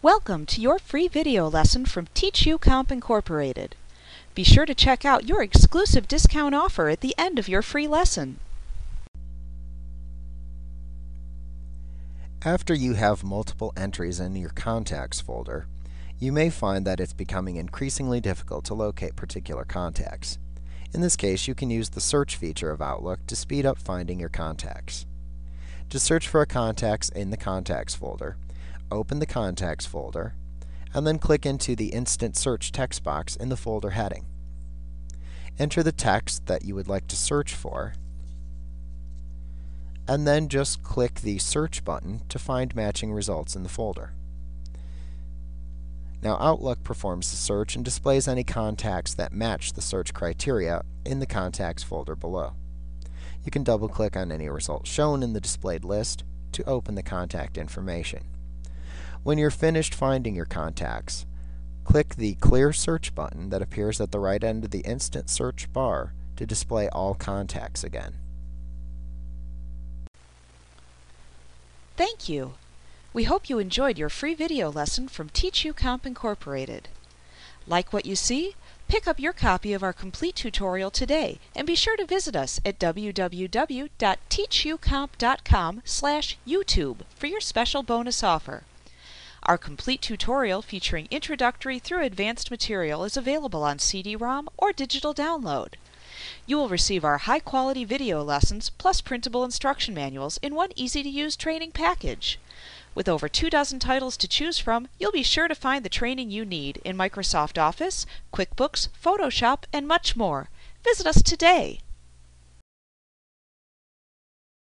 Welcome to your free video lesson from TeachUComp Incorporated. Be sure to check out your exclusive discount offer at the end of your free lesson. After you have multiple entries in your contacts folder, you may find that it's becoming increasingly difficult to locate particular contacts. In this case, you can use the search feature of Outlook to speed up finding your contacts. To search for a contacts in the contacts folder, open the Contacts folder, and then click into the Instant Search text box in the folder heading. Enter the text that you would like to search for, and then just click the Search button to find matching results in the folder. Now Outlook performs the search and displays any contacts that match the search criteria in the Contacts folder below. You can double-click on any results shown in the displayed list to open the contact information. When you're finished finding your contacts, click the Clear Search button that appears at the right end of the Instant Search bar to display all contacts again. Thank you. We hope you enjoyed your free video lesson from TeachUComp Incorporated. Like what you see? Pick up your copy of our complete tutorial today and be sure to visit us at www.teachucomp.com/youtube for your special bonus offer. Our complete tutorial featuring introductory through advanced material is available on CD-ROM or digital download. You will receive our high-quality video lessons plus printable instruction manuals in one easy-to-use training package. With over two dozen titles to choose from, you'll be sure to find the training you need in Microsoft Office, QuickBooks, Photoshop, and much more. Visit us today.